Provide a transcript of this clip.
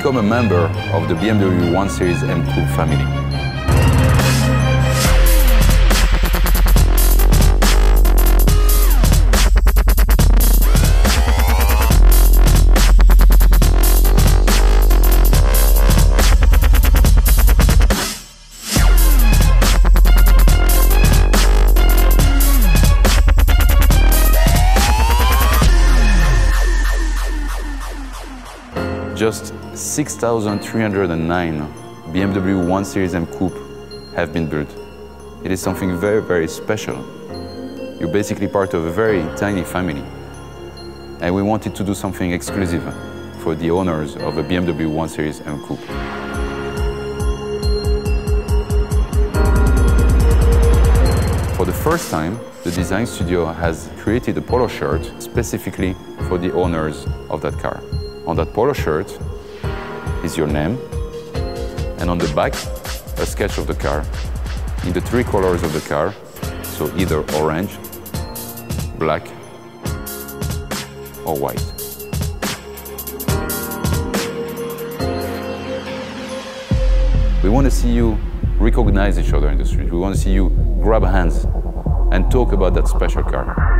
become a member of the BMW 1 Series M Coupe family. Just 6,309 BMW 1 Series M Coupe have been built. It is something very, very special. You're basically part of a very tiny family. And we wanted to do something exclusive for the owners of a BMW 1 Series M Coupe. For the first time, the design studio has created a polo shirt specifically for the owners of that car. On that polo shirt is your name, and on the back, a sketch of the car in the three colors of the car, so either orange, black, or white. We want to see you recognize each other in the street. We want to see you grab hands and talk about that special car.